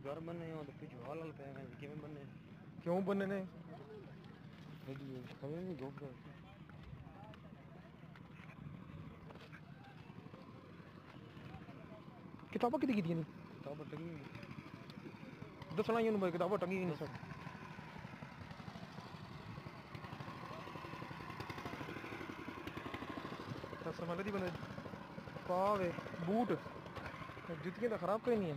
ਘਰ ਬੰਨੇ ਹੋ ਤੇ ਪਿੱਛੋਂ ਹਾਲ ਹਾਲ ਪੈ ਗਏ ਕਿਵੇਂ ਬੰਨੇ ਕਿਉਂ ਬੰਨੇ ਨੇ? ਵਧੀਆ ਖਬਰ ਨਹੀਂ ਗੋਗਾ। ਕਿਤਾਬਾਂ ਕਿਤੇ ਕੀਤੀਆਂ ਨੇ? ਤਾਂ ਬਟਗੀ ਦੱਸਣਾ ਉਹਨੂੰ ਬਈ ਕਿਤਾਬਾਂ ਟੰਗੀਆਂ ਨਹੀਂ ਸਰ। ਤਾਂ ਸਮਝ ਬੰਦੇ ਪਾਵੇ ਬੂਟ। ਜੁੱਤੀਆਂ ਤਾਂ ਖਰਾਬ ਕੋਈ ਨਹੀਂ ਹੈ